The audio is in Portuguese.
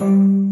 Música